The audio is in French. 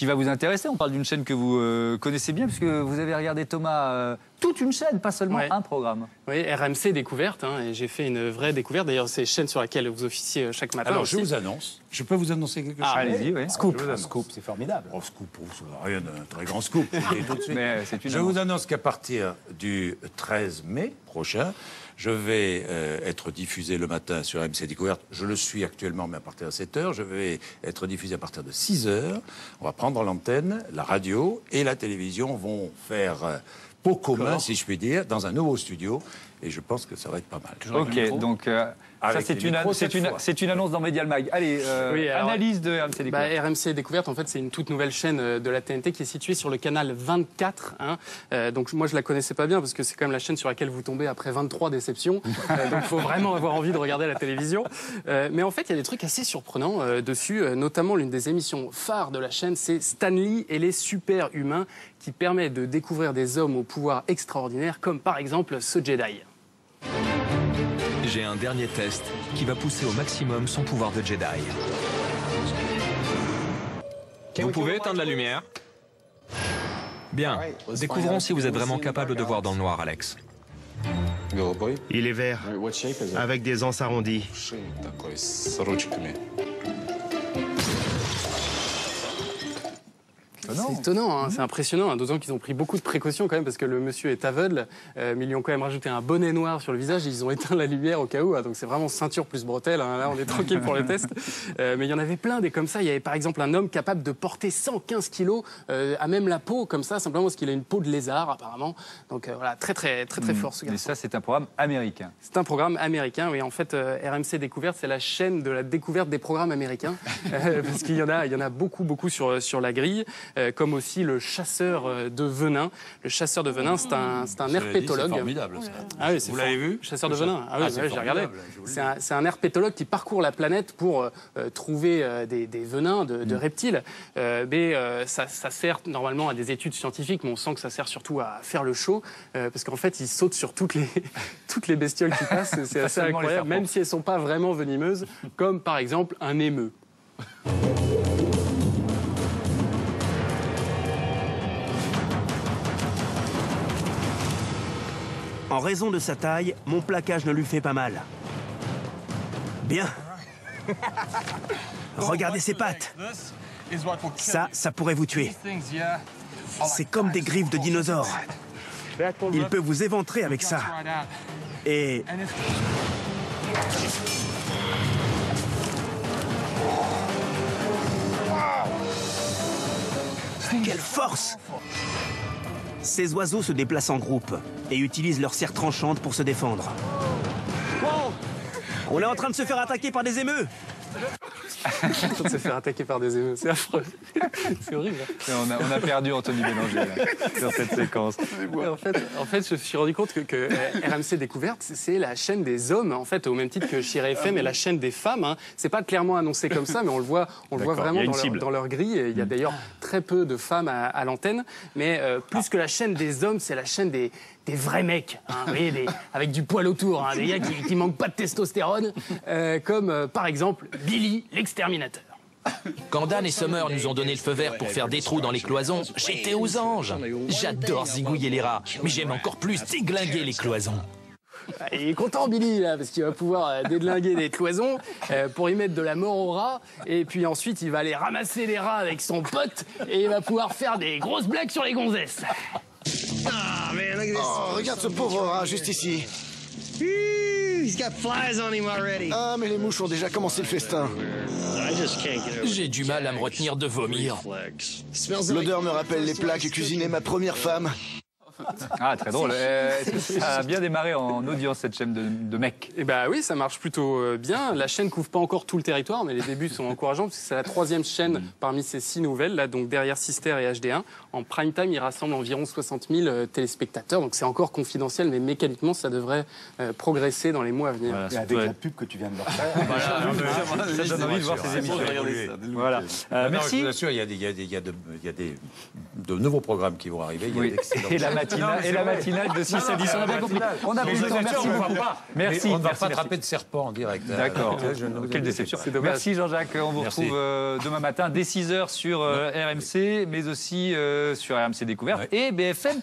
qui va vous intéresser. On parle d'une chaîne que vous euh, connaissez bien, puisque vous avez regardé Thomas euh, toute une chaîne, pas seulement Ouais. un programme. Oui, RMC Découverte, hein, et j'ai fait une vraie découverte. D'ailleurs, c'est une chaîne sur laquelle vous officiez euh, chaque matin. Alors, aussi. je vous annonce. Je peux vous annoncer quelque chose Ah, Allez-y, oui. Scoop. Scoop, c'est formidable. Oh, scoop, oh, rien d'un très grand scoop. tout de suite. Mais une je annonce. vous annonce qu'à partir du 13 mai prochain, je vais euh, être diffusé le matin sur MC Découverte. Je le suis actuellement, mais à partir de 7 heures. Je vais être diffusé à partir de 6 heures. On va prendre l'antenne, la radio et la télévision vont faire euh, pot commun, si je puis dire, dans un nouveau studio. Et je pense que ça va être pas mal. Ok, donc euh, ça Avec c'est une, une, une annonce dans Medial Mag. Allez, euh, Oui, alors- analyse de RMC Bah, Découverte. RMC Découverte, en fait, c'est une toute nouvelle chaîne euh, de la TNT qui est située sur le canal 24. hein. Euh, donc moi, je la connaissais pas bien parce que c'est quand même la chaîne sur laquelle vous tombez après 23 déceptions. Euh, donc il faut vraiment avoir envie de regarder la télévision. Euh, mais en fait, il y a des trucs assez surprenants euh, dessus. Euh, notamment, l'une des émissions phares de la chaîne, c'est Stanley et les super humains, qui permet de découvrir des hommes au pouvoir extraordinaire, comme par exemple ce Jedi. J'ai un dernier test qui va pousser au maximum son pouvoir de Jedi. Vous pouvez éteindre la lumière Bien. Découvrons si vous êtes vraiment capable de voir dans le noir, Alex. Il est vert, avec des anses arrondies. C'est étonnant, hein, c'est impressionnant, hein, d'autant qu'ils ont pris beaucoup de précautions quand même parce que le monsieur est aveugle, euh, mais ils lui ont quand même rajouté un bonnet noir sur le visage et ils ont éteint la lumière au cas où, hein, donc c'est vraiment ceinture plus bretelle, hein, là on est tranquille pour le test. Euh, mais il y en avait plein des comme ça, il y avait par exemple un homme capable de porter 115 kilos euh, à même la peau comme ça, simplement parce qu'il a une peau de lézard apparemment, donc voilà, très très très très fort ce Et garçon. ça, c'est un programme américain. C'est un programme américain, oui. En fait, RMC Découverte, c'est la chaîne de la découverte des programmes américains, parce qu'il y en a, il y en a beaucoup, beaucoup sur sur la grille, euh, comme aussi le chasseur euh, de venin. Le chasseur de venin, c'est un, c'est un dit, C'est herpétologue. formidable, ça. Ah oui, c'est Vous l'avez vu Chasseur de venin. Ah oui, Ah, ouais, j'ai regardé. C'est un, herpétologue qui parcourt la planète pour euh, trouver euh, des, des venins de, Mm. de reptiles. Mais ça, ça sert normalement à des études scientifiques, mais on sent que ça sert surtout à faire le show, parce qu'en fait, il saute sur toutes les, toutes les bestioles qui passent. C'est assez incroyable, même si elles sont pas vraiment venimeuses, comme par exemple un émeu. En raison de sa taille, mon plaquage ne lui fait pas mal. Bien. Regardez ses pattes. Ça, ça pourrait vous tuer. C'est comme des griffes de dinosaures. Il peut vous éventrer avec ça. Et quelle force Ces oiseaux se déplacent en groupe et utilisent leurs serres tranchantes pour se défendre. On est en train de se faire attaquer par des émeux de se faire attaquer par des émeus. C'est affreux. C'est horrible. On a, on a perdu Anthony Bélanger là, sur cette séquence. En fait, en fait, je me suis rendu compte que, que, euh, RMC Découverte, c'est la chaîne des hommes, en fait, au même titre que Chir FM est la chaîne des femmes. Hein. C'est pas clairement annoncé comme ça, mais on le voit, on le voit vraiment dans leur, cible. dans leur grille. Et il y a d'ailleurs très peu de femmes à, à l'antenne. Mais euh, plus que la chaîne des hommes, c'est la chaîne des, des vrais mecs, hein, vous voyez, des- avec du poil autour, hein, des gars qui, qui manquent pas de testostérone, euh, comme euh, par exemple Billy l'exterminateur. Quand Dan et Summer nous ont donné le feu vert pour faire des trous dans les cloisons, j'étais aux anges. J'adore zigouiller les rats, mais j'aime encore plus déglinguer les cloisons. Il est content, Billy, là, parce qu'il va pouvoir euh, dédlinguer des cloisons euh, pour y mettre de la mort aux rats. Et puis ensuite, il va aller ramasser les rats avec son pote et il va pouvoir faire des grosses blagues sur les gonzesses. Oh, regarde ce pauvre rat juste ici. Ah, mais les mouches ont déjà commencé le festin. J'ai du mal à me retenir de vomir. L'odeur me rappelle les plats que cuisinait ma première femme. Ah, très drôle. Euh, ça a bien démarré en audience, cette chaîne de, de mecs? Et bah oui, ça marche plutôt euh, bien. La chaîne couvre pas encore tout le territoire, mais les débuts sont encourageants parce que c'est la troisième chaîne parmi ces six nouvelles, là, donc derrière Sister et HD1. En prime time, il rassemble environ 60 000 euh, téléspectateurs, donc c'est encore confidentiel, mais mécaniquement, ça devrait euh, progresser dans les mois à venir. Et avec la pub que tu viens de leur faire. Ça donne envie de voir ces émissions. Voilà. Euh, Ah non, Je merci. vous assure, il y a, des, il y a des- il y a de, des- nouveaux programmes qui vont arriver. Il y a Oui. Et la et la matinale de 6 à 10. On a bien compris. On a pris le temps. Merci on beaucoup. Merci. ne va pas attraper de serpent en direct. hein. D'accord. Quelle déception. Merci Jean-Jacques. On vous retrouve euh, demain matin dès 6h sur euh, RMC, mais aussi euh, sur RMC Découverte et BFM